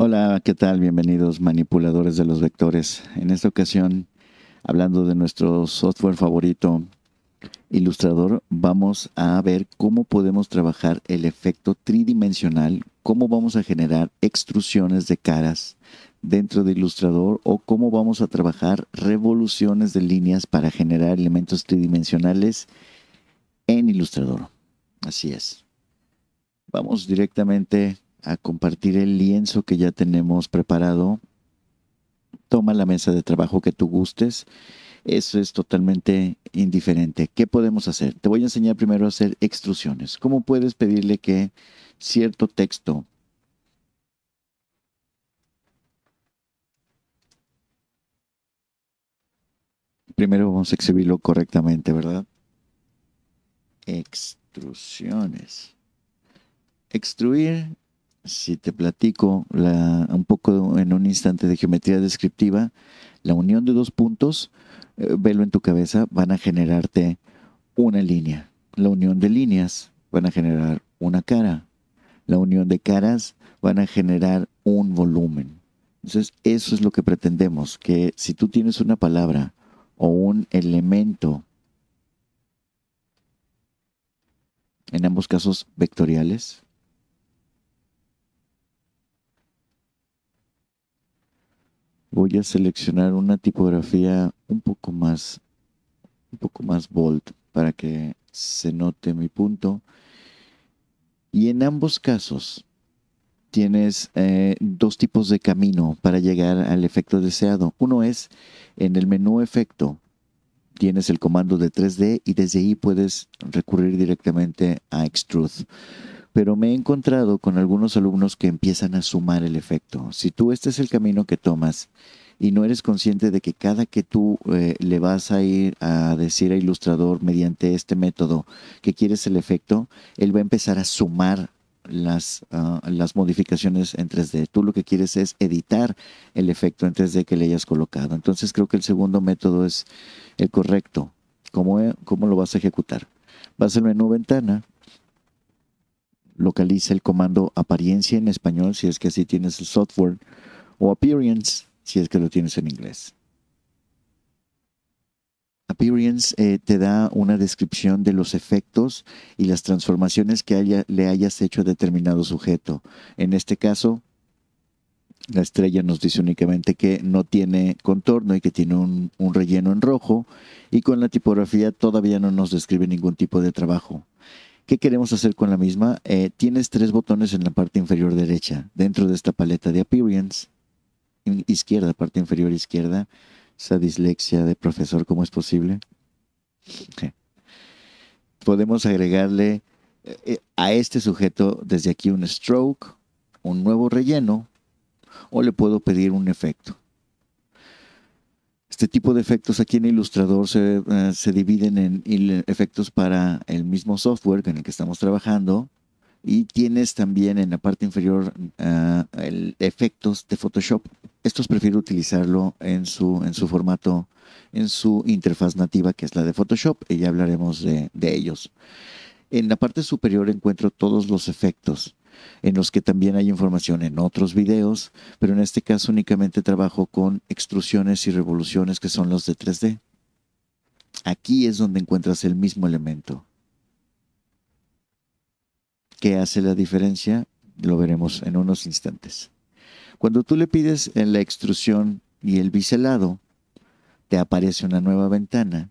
Hola, ¿qué tal? Bienvenidos manipuladores de los vectores. En esta ocasión, hablando de nuestro software favorito, Illustrator, vamos a ver cómo podemos trabajar el efecto tridimensional, cómo vamos a generar extrusiones de caras dentro de Illustrator o cómo vamos a trabajar revoluciones de líneas para generar elementos tridimensionales en Illustrator. Así es. Vamos directamente a compartir el lienzo que ya tenemos preparado. Toma la mesa de trabajo que tú gustes. Eso es totalmente indiferente. ¿Qué podemos hacer? Te voy a enseñar primero a hacer extrusiones. ¿Cómo puedes pedirle que cierto texto Primero vamos a escribirlo correctamente, ¿verdad? Extrusiones. Extruir si te platico un poco en un instante de geometría descriptiva, la unión de dos puntos, eh, velo en tu cabeza, van a generarte una línea. La unión de líneas van a generar una cara. La unión de caras van a generar un volumen. Entonces, eso es lo que pretendemos, que si tú tienes una palabra o un elemento, en ambos casos vectoriales, voy a seleccionar una tipografía un poco más un poco más bold para que se note mi punto. Y en ambos casos tienes eh, dos tipos de camino para llegar al efecto deseado. Uno es en el menú efecto tienes el comando de 3D y desde ahí puedes recurrir directamente a extrude pero me he encontrado con algunos alumnos que empiezan a sumar el efecto. Si tú este es el camino que tomas y no eres consciente de que cada que tú eh, le vas a ir a decir al ilustrador mediante este método que quieres el efecto, él va a empezar a sumar las, ah, las modificaciones en 3D. Tú lo que quieres es editar el efecto en 3D que le hayas colocado. Entonces creo que el segundo método es el correcto. ¿Cómo, cómo lo vas a ejecutar? Vas al menú ventana, localiza el comando apariencia en español, si es que así tienes el software, o appearance, si es que lo tienes en inglés. Appearance eh, te da una descripción de los efectos y las transformaciones que le hayas hecho a determinado sujeto. En este caso, la estrella nos dice únicamente que no tiene contorno y que tiene un relleno en rojo y con la tipografía todavía no nos describe ningún tipo de trabajo. ¿Qué queremos hacer con la misma? Eh, tienes tres botones en la parte inferior derecha, dentro de esta paleta de Appearance. Izquierda, parte inferior izquierda. Esa dislexia de profesor, ¿cómo es posible? Podemos agregarle eh, a este sujeto desde aquí un stroke, un nuevo relleno, o le puedo pedir un efecto. Este tipo de efectos aquí en Illustrator se, eh, se dividen en efectos para el mismo software con el que estamos trabajando y tienes también en la parte inferior uh, el efectos de Photoshop. Estos prefiero utilizarlo en su, en su formato, en su interfaz nativa que es la de Photoshop y ya hablaremos de, de ellos. En la parte superior encuentro todos los efectos en los que también hay información en otros videos, pero en este caso únicamente trabajo con extrusiones y revoluciones que son los de 3D. Aquí es donde encuentras el mismo elemento. ¿Qué hace la diferencia? Lo veremos en unos instantes. Cuando tú le pides en la extrusión y el biselado, te aparece una nueva ventana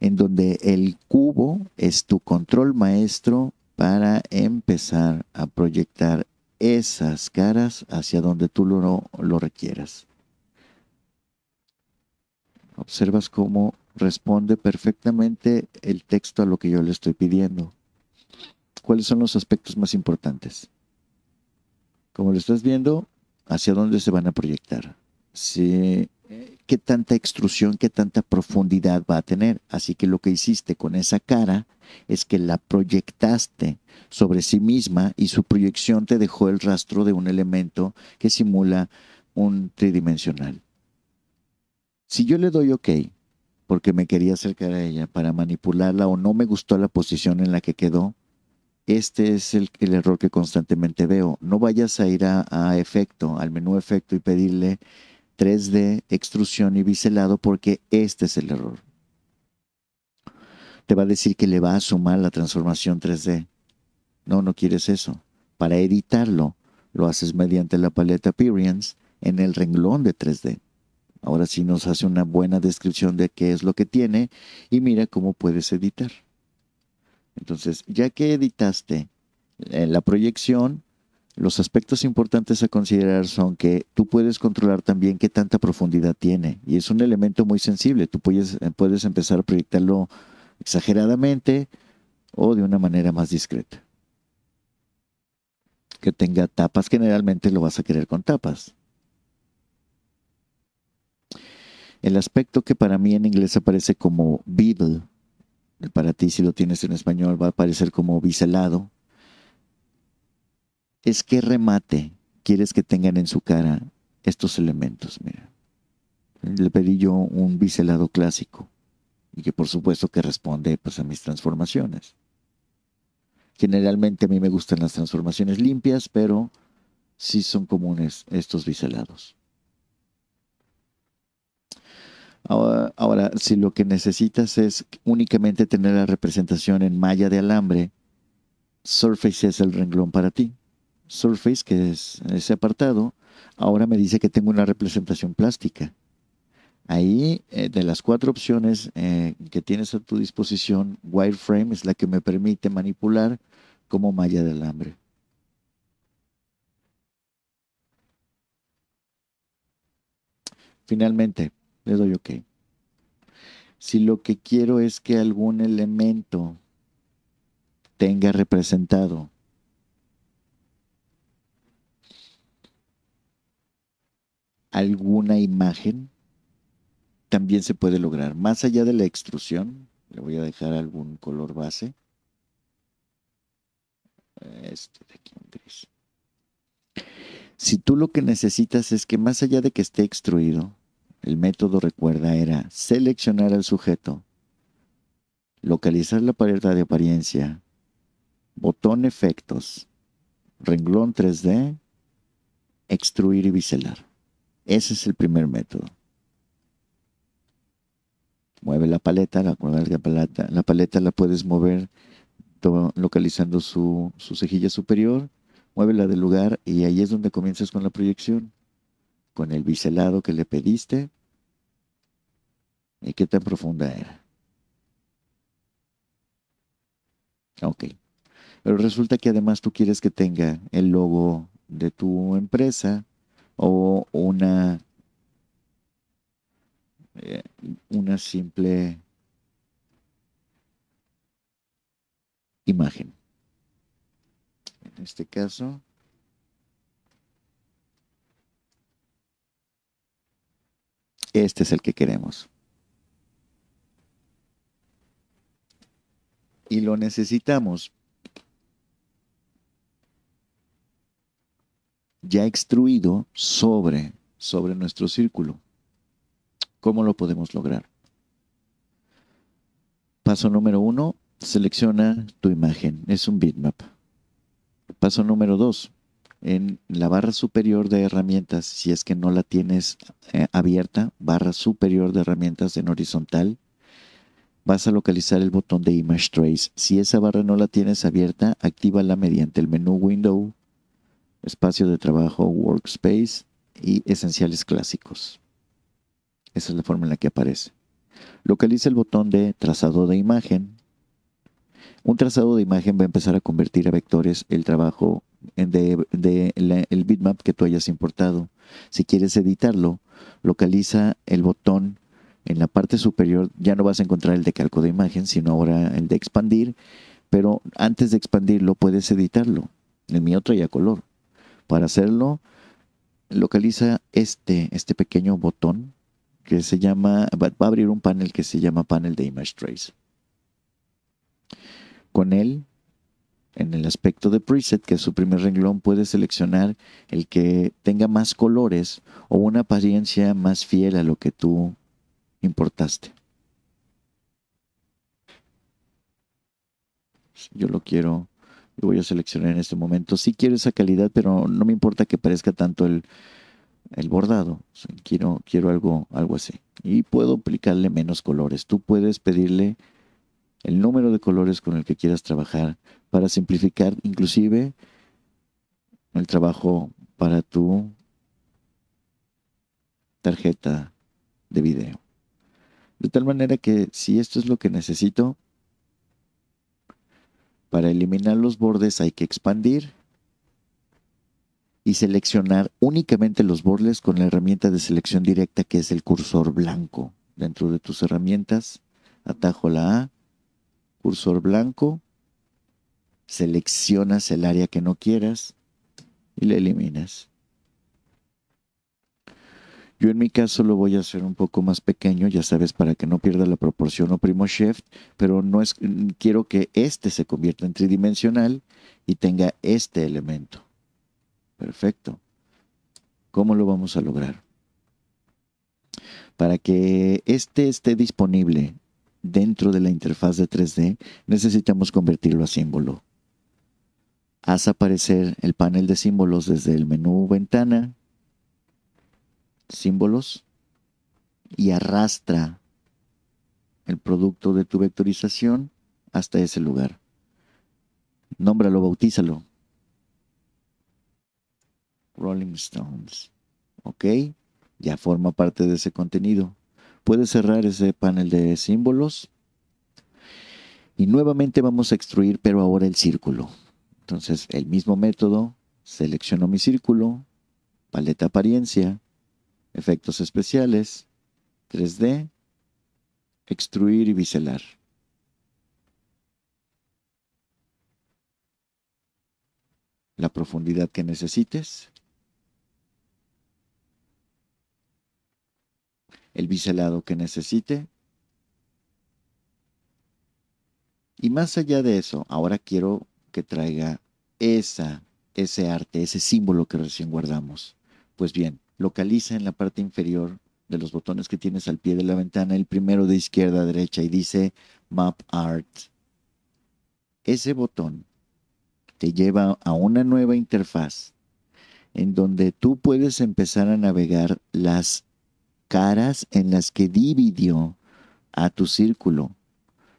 en donde el cubo es tu control maestro para empezar a proyectar esas caras hacia donde tú lo, lo requieras. Observas cómo responde perfectamente el texto a lo que yo le estoy pidiendo. ¿Cuáles son los aspectos más importantes? Como lo estás viendo, hacia dónde se van a proyectar. Si qué tanta extrusión, qué tanta profundidad va a tener. Así que lo que hiciste con esa cara es que la proyectaste sobre sí misma y su proyección te dejó el rastro de un elemento que simula un tridimensional. Si yo le doy OK, porque me quería acercar a ella para manipularla o no me gustó la posición en la que quedó, este es el, error que constantemente veo. No vayas a ir a, a efecto, al menú efecto y pedirle 3D, extrusión y biselado porque este es el error. Te va a decir que le va a sumar la transformación 3D. No, no quieres eso. Para editarlo, lo haces mediante la paleta Appearance en el renglón de 3D. Ahora sí nos hace una buena descripción de qué es lo que tiene y mira cómo puedes editar. Entonces, ya que editaste eh, la proyección, los aspectos importantes a considerar son que tú puedes controlar también qué tanta profundidad tiene y es un elemento muy sensible. Tú puedes, eh, puedes empezar a proyectarlo exageradamente o de una manera más discreta. Que tenga tapas, generalmente lo vas a querer con tapas. El aspecto que para mí en inglés aparece como beetle, para ti si lo tienes en español va a aparecer como biselado, es que remate quieres que tengan en su cara estos elementos. Mira, le pedí yo un biselado clásico y que por supuesto que responde pues, a mis transformaciones. Generalmente a mí me gustan las transformaciones limpias, pero sí son comunes estos biselados. Ahora, si lo que necesitas es únicamente tener la representación en malla de alambre, Surface es el renglón para ti. Surface, que es ese apartado, ahora me dice que tengo una representación plástica. Ahí, eh, de las cuatro opciones eh, que tienes a tu disposición, Wireframe es la que me permite manipular como malla de alambre. Finalmente, le doy OK. Si lo que quiero es que algún elemento tenga representado alguna imagen, también se puede lograr. Más allá de la extrusión, le voy a dejar algún color base. Este de aquí, un gris. Si tú lo que necesitas es que más allá de que esté extruido, el método, recuerda, era seleccionar al sujeto, localizar la paleta de apariencia, botón efectos, renglón 3D, extruir y biselar. Ese es el primer método. Mueve la paleta, la, paleta, la paleta la puedes mover localizando su, su cejilla superior, muévela del lugar y ahí es donde comienzas con la proyección con el biselado que le pediste y qué tan profunda era. Ok. Pero resulta que además tú quieres que tenga el logo de tu empresa o una, eh, una simple imagen. En este caso, Este es el que queremos. Y lo necesitamos ya extruido sobre, sobre nuestro círculo. ¿Cómo lo podemos lograr? Paso número uno, selecciona tu imagen. Es un bitmap. Paso número dos, en la barra superior de herramientas, si es que no la tienes eh, abierta, barra superior de herramientas en horizontal, vas a localizar el botón de Image Trace. Si esa barra no la tienes abierta, actívala mediante el menú Window, espacio de trabajo, Workspace y esenciales clásicos. Esa es la forma en la que aparece. Localiza el botón de trazado de imagen. Un trazado de imagen va a empezar a convertir a vectores el trabajo de, el bitmap que tú hayas importado. Si quieres editarlo, localiza el botón en la parte superior. Ya no vas a encontrar el de calco de imagen, sino ahora el de expandir. Pero antes de expandirlo, puedes editarlo. En mi otro ya color. Para hacerlo, localiza este, este pequeño botón que se llama, va a abrir un panel que se llama panel de Image Trace. Con él en el aspecto de preset, que es su primer renglón, puedes seleccionar el que tenga más colores o una apariencia más fiel a lo que tú importaste. Yo lo quiero Yo voy a seleccionar en este momento. Sí quiero esa calidad, pero no me importa que parezca tanto el, el bordado. quiero, quiero algo, algo así. Y puedo aplicarle menos colores. Tú puedes pedirle el número de colores con el que quieras trabajar para simplificar inclusive el trabajo para tu tarjeta de video. De tal manera que si esto es lo que necesito, para eliminar los bordes hay que expandir y seleccionar únicamente los bordes con la herramienta de selección directa que es el cursor blanco. Dentro de tus herramientas, atajo la A, cursor blanco, seleccionas el área que no quieras y la eliminas. Yo en mi caso lo voy a hacer un poco más pequeño, ya sabes, para que no pierda la proporción oprimo Shift, pero no es, quiero que este se convierta en tridimensional y tenga este elemento. Perfecto. ¿Cómo lo vamos a lograr? Para que este esté disponible dentro de la interfaz de 3D, necesitamos convertirlo a símbolo. Haz aparecer el panel de símbolos desde el menú Ventana, símbolos y arrastra el producto de tu vectorización hasta ese lugar. Nómbralo, bautízalo. Rolling Stones. ¿Ok? Ya forma parte de ese contenido. Puedes cerrar ese panel de símbolos. Y nuevamente vamos a extruir, pero ahora el círculo. Entonces, el mismo método. Selecciono mi círculo. Paleta apariencia efectos especiales, 3D, extruir y biselar. La profundidad que necesites. El biselado que necesite. Y más allá de eso, ahora quiero que traiga esa, ese arte, ese símbolo que recién guardamos. Pues bien, localiza en la parte inferior de los botones que tienes al pie de la ventana el primero de izquierda a derecha y dice Map Art. Ese botón te lleva a una nueva interfaz en donde tú puedes empezar a navegar las caras en las que dividió a tu círculo.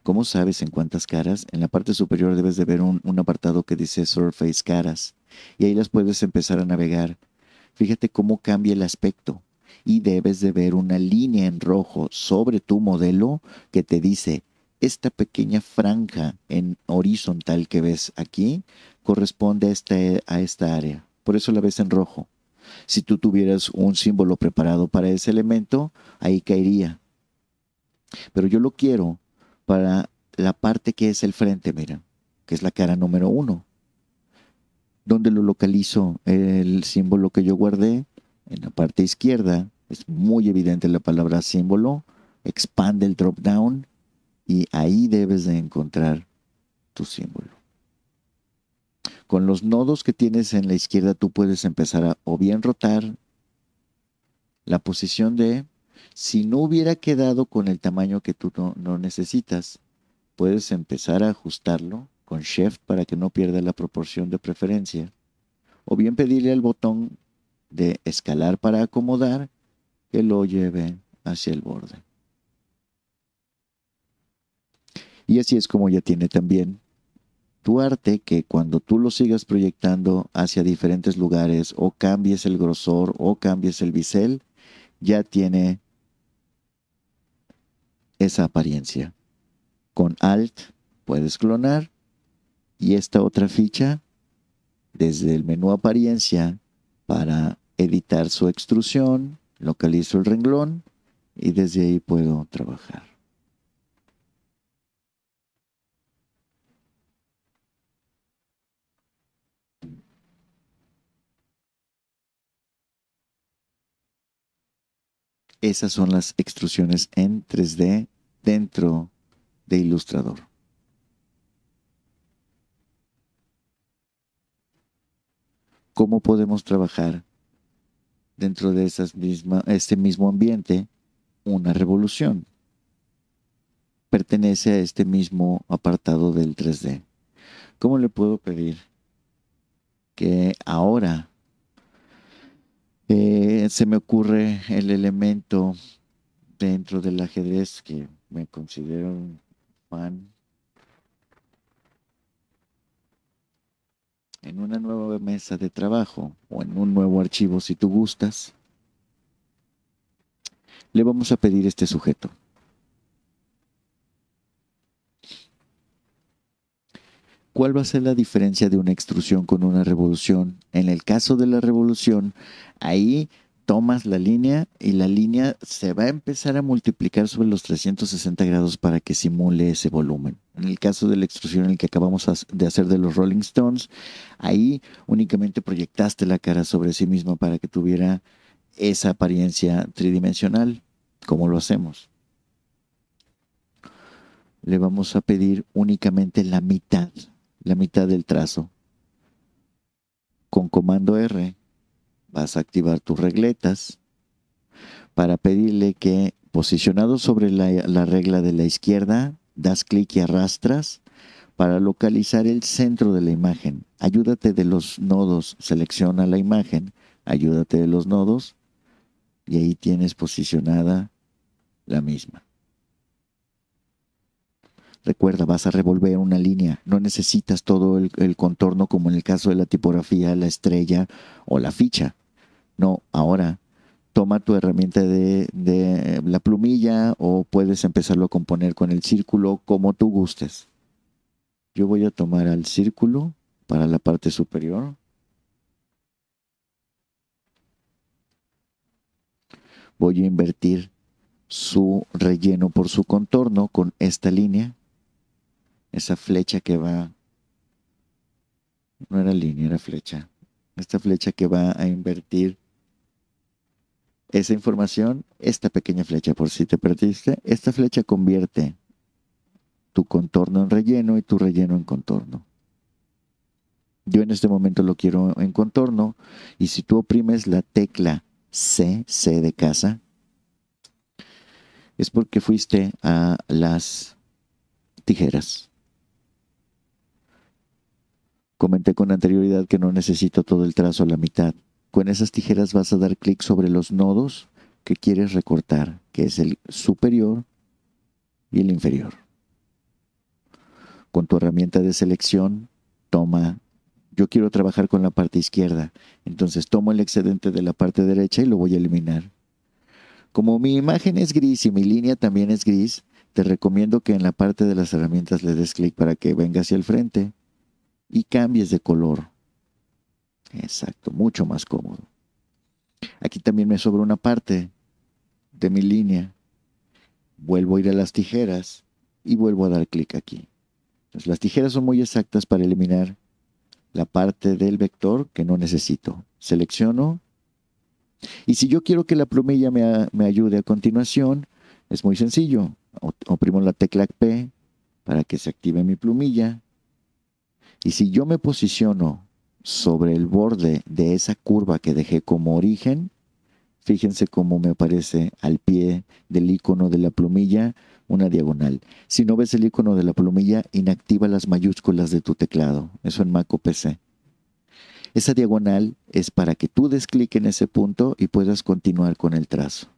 ¿Cómo sabes en cuántas caras? En la parte superior debes de ver un, un apartado que dice Surface Caras y ahí las puedes empezar a navegar Fíjate cómo cambia el aspecto. Y debes de ver una línea en rojo sobre tu modelo que te dice, esta pequeña franja en horizontal que ves aquí corresponde a, este, a esta área. Por eso la ves en rojo. Si tú tuvieras un símbolo preparado para ese elemento, ahí caería. Pero yo lo quiero para la parte que es el frente, mira, que es la cara número uno. ¿Dónde lo localizo? El símbolo que yo guardé en la parte izquierda. Es muy evidente la palabra símbolo. Expande el drop down y ahí debes de encontrar tu símbolo. Con los nodos que tienes en la izquierda tú puedes empezar a o bien rotar la posición de, si no hubiera quedado con el tamaño que tú no, no necesitas, puedes empezar a ajustarlo con Shift para que no pierda la proporción de preferencia, o bien pedirle al botón de escalar para acomodar que lo lleve hacia el borde. Y así es como ya tiene también tu arte que cuando tú lo sigas proyectando hacia diferentes lugares o cambies el grosor o cambies el bisel, ya tiene esa apariencia. Con Alt puedes clonar y esta otra ficha desde el menú apariencia para editar su extrusión, localizo el renglón y desde ahí puedo trabajar. Esas son las extrusiones en 3D dentro de Illustrator. Cómo podemos trabajar dentro de esas este mismo ambiente una revolución. Pertenece a este mismo apartado del 3D. ¿Cómo le puedo pedir que ahora eh, se me ocurre el elemento dentro del ajedrez que me considero un fan en una nueva mesa de trabajo o en un nuevo archivo si tú gustas, le vamos a pedir este sujeto. ¿Cuál va a ser la diferencia de una extrusión con una revolución? En el caso de la revolución, ahí tomas la línea y la línea se va a empezar a multiplicar sobre los 360 grados para que simule ese volumen. En el caso de la extrusión en el que acabamos de hacer de los Rolling Stones, ahí únicamente proyectaste la cara sobre sí misma para que tuviera esa apariencia tridimensional. ¿Cómo lo hacemos? Le vamos a pedir únicamente la mitad, la mitad del trazo. Con comando R vas a activar tus regletas para pedirle que posicionado sobre la, regla de la izquierda, das clic y arrastras para localizar el centro de la imagen. Ayúdate de los nodos, selecciona la imagen, ayúdate de los nodos y ahí tienes posicionada la misma. Recuerda, vas a revolver una línea, no necesitas todo el, el, contorno como en el caso de la tipografía, la estrella o la ficha. No, ahora toma tu herramienta de, la plumilla o puedes empezarlo a componer con el círculo como tú gustes. Yo voy a tomar al círculo para la parte superior. Voy a invertir su relleno por su contorno con esta línea, esa flecha que va, no era línea, era flecha, esta flecha que va a invertir esa información, esta pequeña flecha, por si te perdiste, esta flecha convierte tu contorno en relleno y tu relleno en contorno. Yo en este momento lo quiero en contorno y si tú oprimes la tecla C, C de casa, es porque fuiste a las tijeras. Comenté con anterioridad que no necesito todo el trazo a la mitad. Con esas tijeras vas a dar clic sobre los nodos que quieres recortar, que es el superior y el inferior. Con tu herramienta de selección, toma, yo quiero trabajar con la parte izquierda, entonces tomo el excedente de la parte derecha y lo voy a eliminar. Como mi imagen es gris y mi línea también es gris, te recomiendo que en la parte de las herramientas le des clic para que venga hacia el frente y cambies de color. Exacto, mucho más cómodo. Aquí también me sobra una parte de mi línea. Vuelvo a ir a las tijeras y vuelvo a dar clic aquí. las tijeras son muy exactas para eliminar la parte del vector que no necesito. Selecciono. Y si yo quiero que la plumilla me, me ayude a continuación, es muy sencillo. Oprimo la tecla P para que se active mi plumilla. Y si yo me posiciono sobre el borde de esa curva que dejé como origen, fíjense cómo me aparece al pie del icono de la plumilla una diagonal. Si no ves el icono de la plumilla, inactiva las mayúsculas de tu teclado. Eso en Mac PC. Esa diagonal es para que tú des clic en ese punto y puedas continuar con el trazo.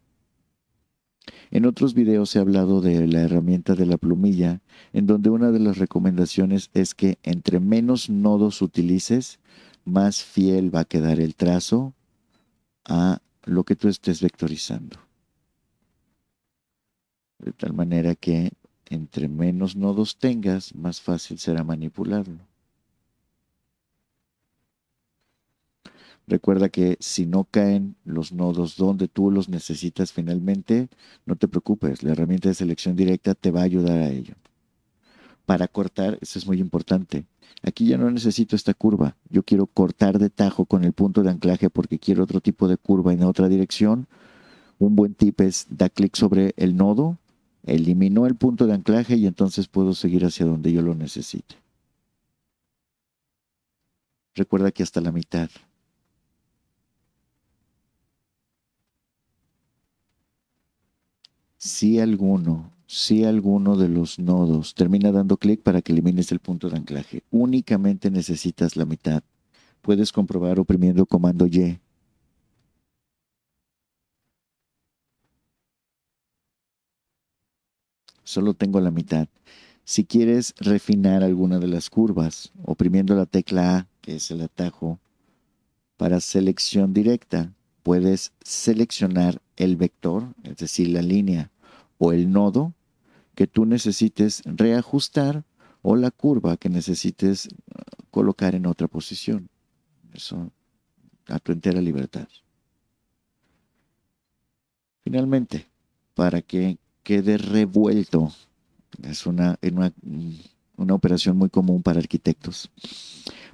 En otros videos he hablado de la herramienta de la plumilla, en donde una de las recomendaciones es que entre menos nodos utilices, más fiel va a quedar el trazo a lo que tú estés vectorizando. De tal manera que entre menos nodos tengas, más fácil será manipularlo. Recuerda que si no caen los nodos donde tú los necesitas finalmente, no te preocupes, la herramienta de selección directa te va a ayudar a ello. Para cortar, eso es muy importante. Aquí ya no necesito esta curva. Yo quiero cortar de tajo con el punto de anclaje porque quiero otro tipo de curva en otra dirección. Un buen tip es da clic sobre el nodo, eliminó el punto de anclaje y entonces puedo seguir hacia donde yo lo necesite. Recuerda que hasta la mitad. Si alguno si alguno de los nodos termina dando clic para que elimines el punto de anclaje. Únicamente necesitas la mitad. Puedes comprobar oprimiendo comando Y. Solo tengo la mitad. Si quieres refinar alguna de las curvas, oprimiendo la tecla A, que es el atajo, para selección directa, puedes seleccionar el vector, es decir, la línea o el nodo que tú necesites reajustar o la curva que necesites uh, colocar en otra posición. Eso a tu entera libertad. Finalmente, para que quede revuelto, es una, una, una operación muy común para arquitectos.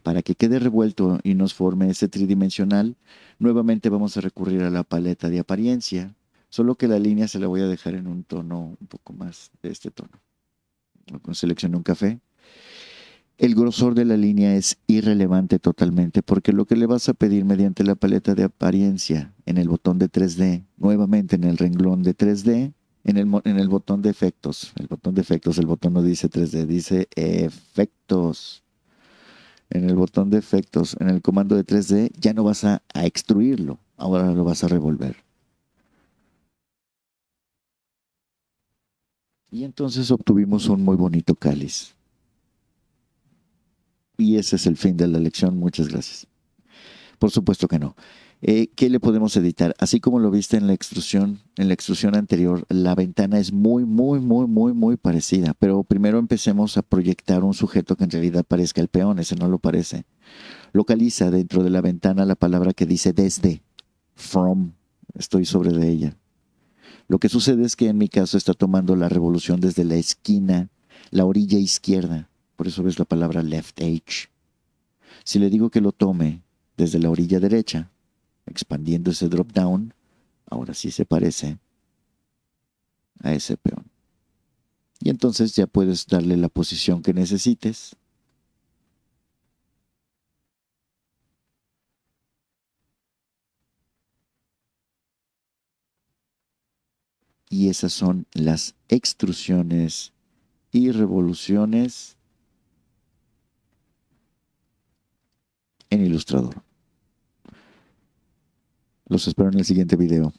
Para que quede revuelto y nos forme ese tridimensional, nuevamente vamos a recurrir a la paleta de apariencia, solo que la línea se la voy a dejar en un tono un poco más de este tono. Selecciono un café. El grosor de la línea es irrelevante totalmente porque lo que le vas a pedir mediante la paleta de apariencia en el botón de 3D, nuevamente en el renglón de 3D, en el, botón de efectos, el botón de efectos, el botón no dice 3D, dice efectos. En el botón de efectos, en el comando de 3D, ya no vas a, a extruirlo, ahora lo vas a revolver. Y entonces obtuvimos un muy bonito cáliz. Y ese es el fin de la lección. Muchas gracias. Por supuesto que no. Eh, ¿Qué le podemos editar? Así como lo viste en la extrusión, en la extrusión anterior, la ventana es muy, muy, muy, muy, muy parecida. Pero primero empecemos a proyectar un sujeto que en realidad parezca el peón, ese no lo parece. Localiza dentro de la ventana la palabra que dice desde, from, estoy sobre de ella. Lo que sucede es que en mi caso está tomando la revolución desde la esquina, la orilla izquierda. Por eso ves la palabra left edge. Si le digo que lo tome desde la orilla derecha, expandiendo ese drop down, ahora sí se parece a ese peón. Y entonces ya puedes darle la posición que necesites. Y esas son las extrusiones y revoluciones en Ilustrador. Los espero en el siguiente video.